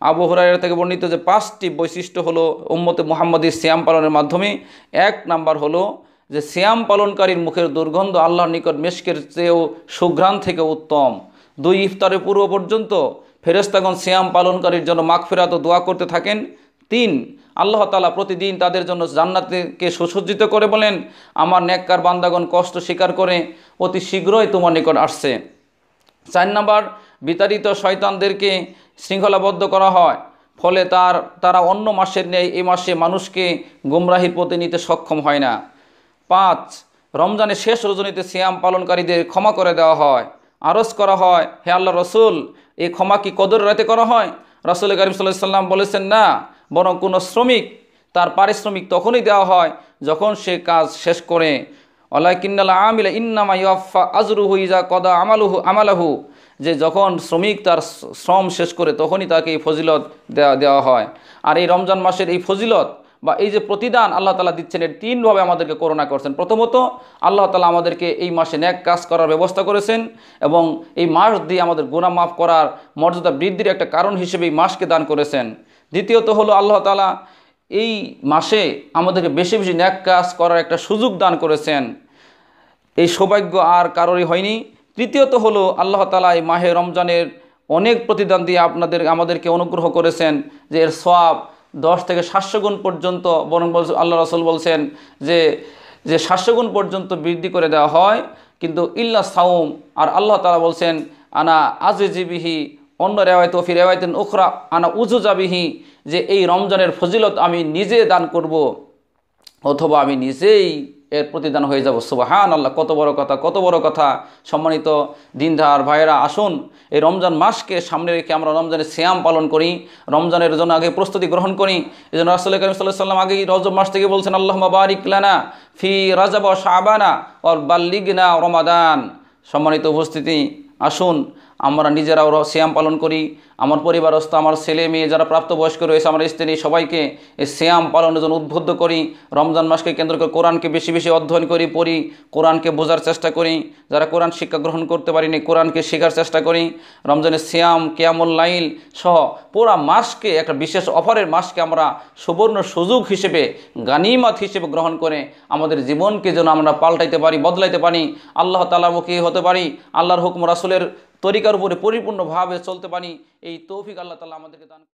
আবু হুরাইরা থেকে বর্ণিত যে পাঁচটি বৈশিষ্ট্য হলো উম্মতে মুহাম্মদী শ্যাম পালনের মাধ্যমে, এক নাম্বার হলো যে শ্যাম পালনকারীর মুখের দুর্গন্ধ আল্লাহর নিকট মেশকের চেয়েও সুঘ্রাণ থেকে উত্তম। দুই ইফতারের পূর্ব পর্যন্ত ফেরেস্তাগণ শ্যাম পালনকারীর জন্য মাগফিরাত দোয়া করতে থাকেন। তিন, আল্লাহ তালা প্রতিদিন তাদের জন্য জান্নাতকে সুসজ্জিত করে বলেন, আমার নেককার বান্দাগণ কষ্ট স্বীকার করে অতি শীঘ্রই তোমার নিকট আসছে। চার নাম্বার বিতাড়িত শয়তানদেরকে শৃঙ্খলাবদ্ধ করা হয়। ফলে তার, তারা অন্য মাসের ন্যায় এই মাসে মানুষকে গুমরাহির পথে নিতে সক্ষম হয় না। পাঁচ রমজানের শেষ রজনীতে সিয়াম পালনকারীদের ক্ষমা করে দেওয়া হয়। আরজ করা হয়, হে আল্লাহ রসুল এই ক্ষমা কি কদর রাতে করা হয়? রসুল করিম সাল্লাম বলেছেন, না, বরং কোনো শ্রমিক তার পারিশ্রমিক তখনই দেওয়া হয় যখন সে কাজ শেষ করে। অলাকিন্নাল আমিলা ইন্নামা ইয়াফা আজরুহু ইজা কদা আমালুহু, আমালাহু। যে যখন শ্রমিক তার শ্রম শেষ করে তখনই তাকে এই ফজিলত দেওয়া দেওয়া হয়। আর এই রমজান মাসের এই ফজিলত বা এই যে প্রতিদান আল্লাহ তালা দিচ্ছেন, এর তিনভাবে আমাদেরকে করোনা করছেন। প্রথমত, আল্লাহ তালা আমাদেরকে এই মাসে ন্যাক কাজ করার ব্যবস্থা করেছেন এবং এই মাস দিয়ে আমাদের গুণা মাফ করার মর্যাদা বৃদ্ধির একটা কারণ হিসেবে এই মাসকে দান করেছেন। দ্বিতীয়ত হলো, আল্লাহ তালা এই মাসে আমাদেরকে বেশি বেশি ন্যাক কাজ করার একটা সুযোগ দান করেছেন। এই সৌভাগ্য আর কারোরই হয়নি। তৃতীয়ত হলো আল্লাহ তালা এই মাহে রমজানের অনেক প্রতিদান দিয়ে আপনাদের, আমাদেরকে অনুগ্রহ করেছেন যে এর সব দশ থেকে সাতশো গুণ পর্যন্ত, বরং আল্লাহ রসুল বলছেন যে যে সাতশো গুণ পর্যন্ত বৃদ্ধি করে দেওয়া হয়, কিন্তু ইল্লা সাউম। আর আল্লাহ তালা বলছেন, আনা আজিজিবিহি, অন্য রেওয়ায়ত ফি রেওয়ায়তেন উখরা, আনা উজুজাবিহি, যে এই রমজানের ফজিলত আমি নিজে দান করব, অথবা আমি নিজেই এর প্রতিদান হয়ে যাব। সুবাহান আল্লাহ কত বড় কথা, কত বড় কথা। সম্মানিত দিনধার ভাইয়েরা, আসুন এই রমজান মাসকে সামনে রেখে আমরা রমজানের শ্যাম পালন করি, রমজানের জন্য আগে প্রস্তুতি গ্রহণ করি। এই জন্য রাসুল করিম সাল্লাহ সাল্লাম আগেই রজব মাস থেকে বলছেন আল্লাহ বারিক লানা ফি রাজাব শাহবানা ওর বাল্লিগনা রমাদান। সম্মানিত উপস্থিতি, আসুন আমরা নিজেরাও শ্যাম পালন করি। আমার পরিবারস্থ, আমার ছেলে মেয়ে যারা প্রাপ্তবয়স্ক রয়েছে, আমার স্ত্রী, সবাইকে এই শ্যাম পালনের জন্য উদ্বুদ্ধ করি। রমজান মাসকে কেন্দ্র করে কোরআনকে বেশি বেশি অধ্যয়ন করি, পড়ি। কোরআনকে বোঝার চেষ্টা করি। যারা কোরআন শিক্ষা গ্রহণ করতে পারিনি, কোরআনকে শেখার চেষ্টা করি। রমজানের শ্যাম কেয়ামুল লাইল সহ পুরা মাসকে, একটা বিশেষ অফারের মাসকে আমরা সুবর্ণ সুযোগ হিসেবে, গানিমাত হিসেবে গ্রহণ করে আমাদের জীবনকে যেন আমরা পাল্টাইতে পারি, বদলাইতে পারি। আল্লাহ তালামুখী হতে পারি। আল্লাহর হুকুম, রাসুলের তরিকার উপরে পরিপূর্ণভাবে চলতে পারি। এই তৌফিক আল্লাহ তালা আমাদেরকে দান